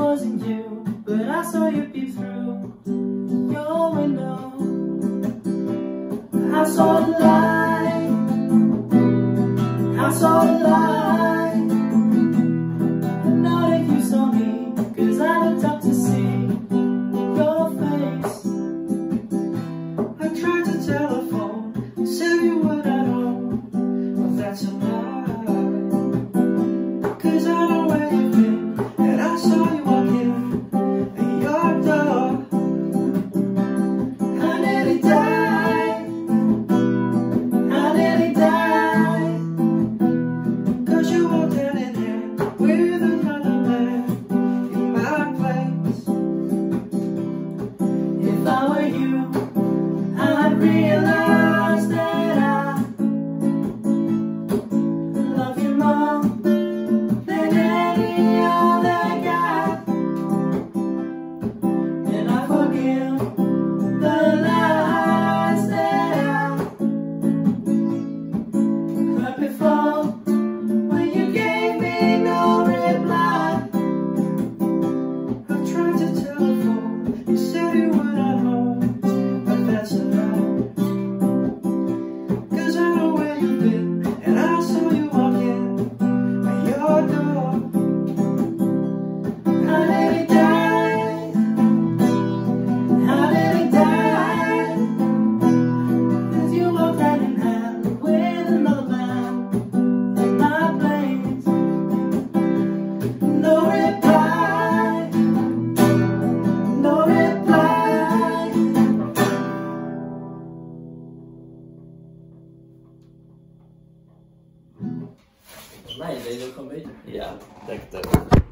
wasn't you, but I saw you peep through your window. I saw the light. I saw the light. Nein, Nej, det kommer hit. Ja, danke.